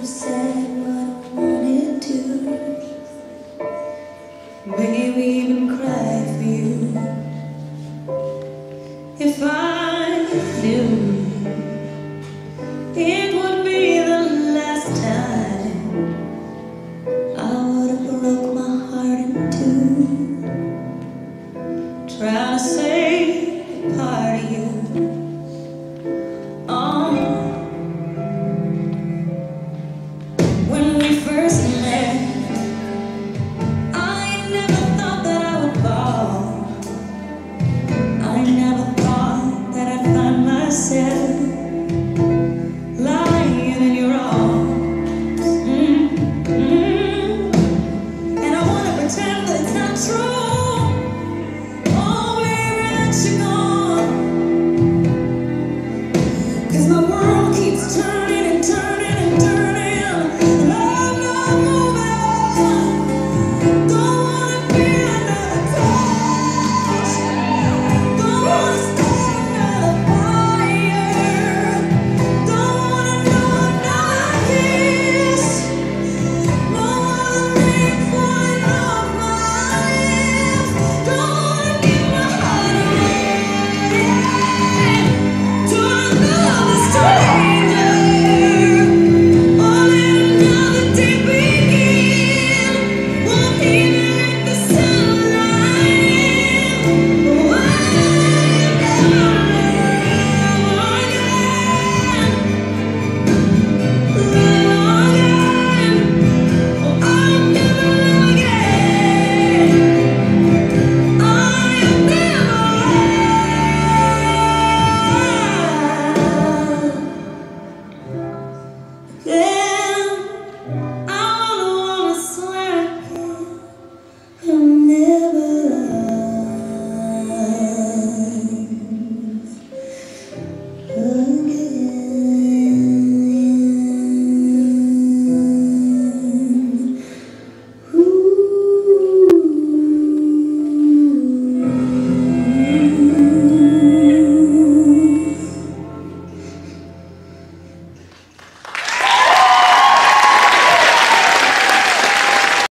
have said what I wanted to. Maybe even cry for you. If I knew.